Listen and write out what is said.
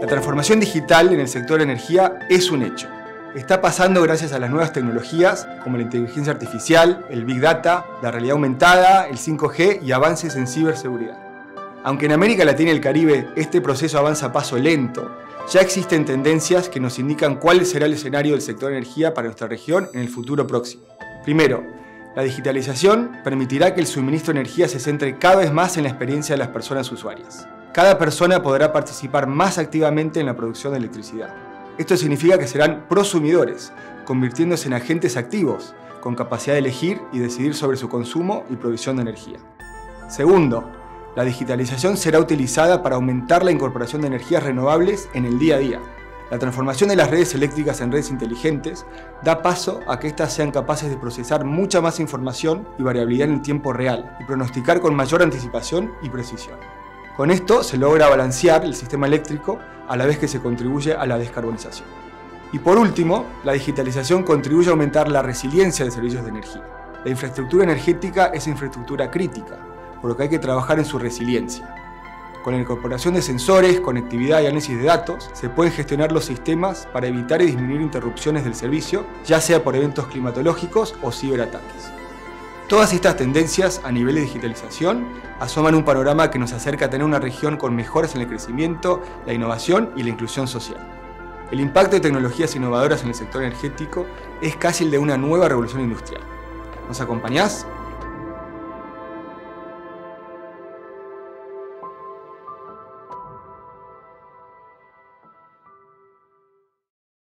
La transformación digital en el sector energía es un hecho. Está pasando gracias a las nuevas tecnologías como la inteligencia artificial, el big data, la realidad aumentada, el 5G y avances en ciberseguridad. Aunque en América Latina y el Caribe este proceso avanza a paso lento, ya existen tendencias que nos indican cuál será el escenario del sector energía para nuestra región en el futuro próximo. Primero, la digitalización permitirá que el suministro de energía se centre cada vez más en la experiencia de las personas usuarias. Cada persona podrá participar más activamente en la producción de electricidad. Esto significa que serán prosumidores, convirtiéndose en agentes activos, con capacidad de elegir y decidir sobre su consumo y provisión de energía. Segundo, la digitalización será utilizada para aumentar la incorporación de energías renovables en el día a día. La transformación de las redes eléctricas en redes inteligentes da paso a que éstas sean capaces de procesar mucha más información y variabilidad en el tiempo real y pronosticar con mayor anticipación y precisión. Con esto se logra balancear el sistema eléctrico a la vez que se contribuye a la descarbonización. Y por último, la digitalización contribuye a aumentar la resiliencia de servicios de energía. La infraestructura energética es infraestructura crítica por lo que hay que trabajar en su resiliencia. Con la incorporación de sensores, conectividad y análisis de datos, se pueden gestionar los sistemas para evitar y disminuir interrupciones del servicio, ya sea por eventos climatológicos o ciberataques. Todas estas tendencias a nivel de digitalización asoman un panorama que nos acerca a tener una región con mejoras en el crecimiento, la innovación y la inclusión social. El impacto de tecnologías innovadoras en el sector energético es casi el de una nueva revolución industrial. ¿Nos acompañás?